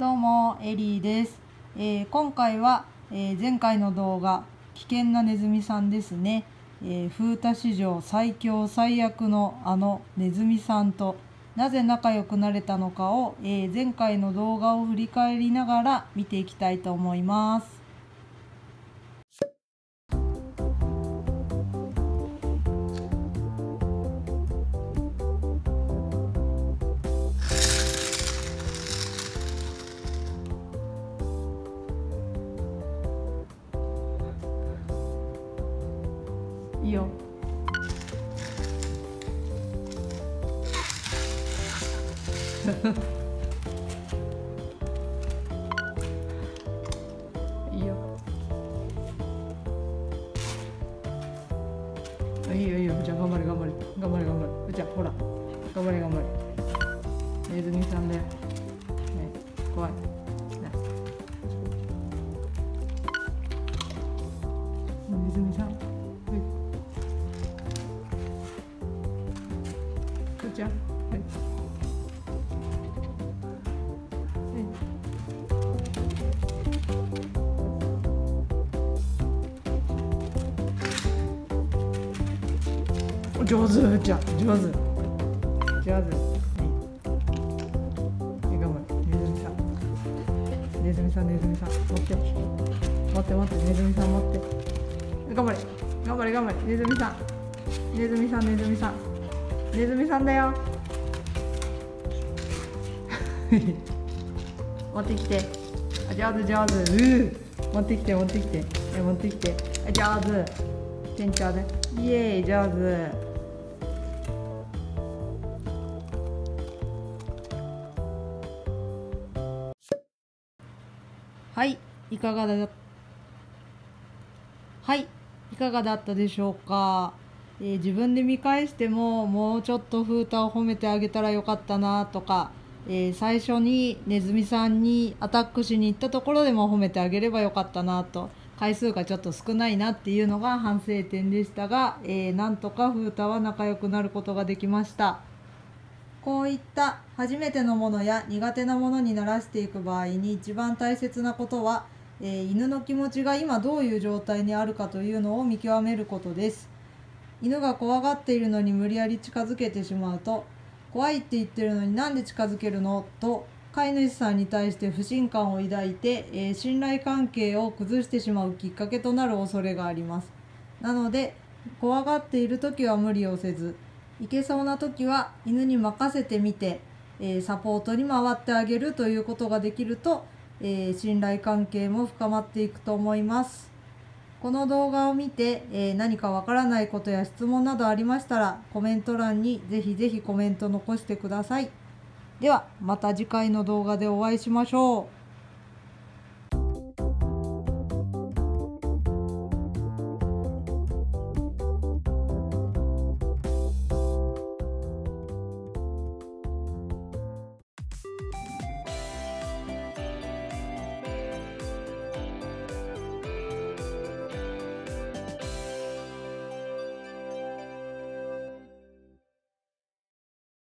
どうもエリーです、えー今回は、えー前回の動画危険なネズミさんですね、えー風太史上最強最悪のあのネズミさんとなぜ仲良くなれたのかを、え前回の動画を振り返りながら見ていきたいと思います。いいよ。いいよ。いいよいいよ。じゃあ頑張れ頑張れ。頑張れ頑張れ。じゃあほら。頑張れ頑張れ。ネズミさんだよ、ね、怖い、こんちゃん。はい。はい。上手じゃ上手。上手。いい。頑張れネズミさん。ネズミさんネズミさん持って。持って持ってネズミさん持って。頑張れ。頑張れ頑張れ。ネズミさん。ネズミさんネズミさん。ネズミさんだよ。持ってきて。あ上手上手うー。持ってきて持ってきて。え持ってきて。あ上手店長で。イエーイ上手はいいかがだはいいかがだったでしょうか、えー自分で見返してももうちょっと風太を褒めてあげたらよかったなとか、えー最初にネズミさんにアタックしに行ったところでも褒めてあげればよかったなと回数がちょっと少ないなっていうのが反省点でしたが、えーなんとか風太は仲良くなることができました。こういった初めてのものや苦手なものに慣らしていく場合に一番大切なことは、えー犬の気持ちが今どういう状態にあるかというのを見極めることです犬が怖がっているのに無理やり近づけてしまうと怖いって言ってるのになんで近づけるの？と飼い主さんに対して不信感を抱いて、えー信頼関係を崩してしまうきっかけとなる恐れがあります。なので怖がっている時は無理をせずいけそうな時は犬に任せてみて、えーサポートに回ってあげるということができると、えー信頼関係も深まっていくと思います。この動画を見て、えー何かわからないことや質問などありましたらコメント欄にぜひぜひコメント残してください。ではまた次回の動画でお会いしましょう。